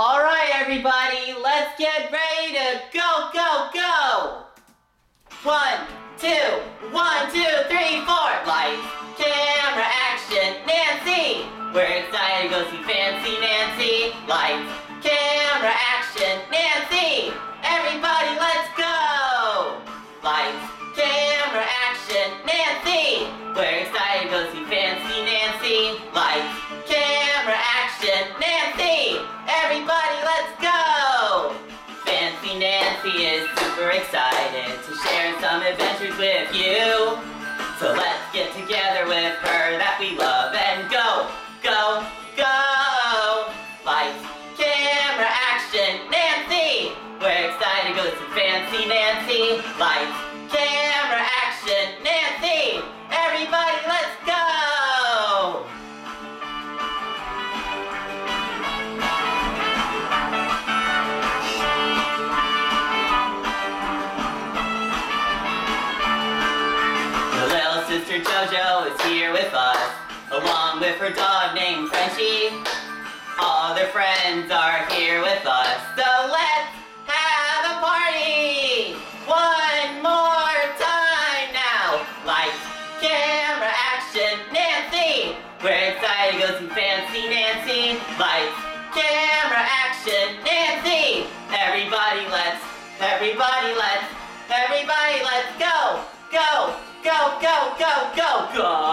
All right, everybody, let's get ready to go, go, go. One, two, one, two, three, four. Lights, camera, action, Nancy. We're excited to go see Fancy Nancy. Lights, camera, action, Nancy. Everybody, let's go. Lights, camera, action, Nancy. We're excited to go see Fancy Nancy. Lights, Fancy is super excited to share some adventures with you. So let's get together with her that we love and go, go, go. Lights, camera, action, Nancy. We're excited to go see Fancy Nancy. Lights, camera, sister Jojo is here with us, along with her dog named Frenchy. All their friends are here with us, so let's have a party! One more time now! Lights, camera, action, Nancy! We're excited to go see Fancy Nancy! Lights, camera, action, Nancy! Everybody let's. Everybody let's, everybody let's go, go, go, go!